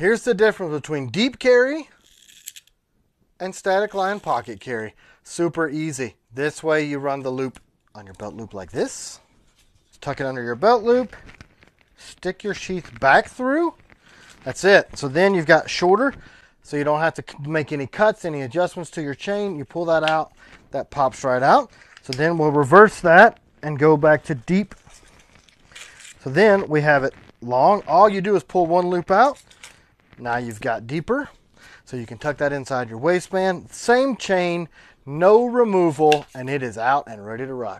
Here's the difference between deep carry and static line pocket carry. Super easy. This way you run the loop on your belt loop like this. Tuck it under your belt loop. Stick your sheath back through. That's it. So then you've got shorter, so you don't have to make any cuts, any adjustments to your chain. You pull that out, that pops right out. So then we'll reverse that and go back to deep. So then we have it long. All you do is pull one loop out. Now you've got deeper. So you can tuck that inside your waistband. Same chain, no removal, and it is out and ready to rock.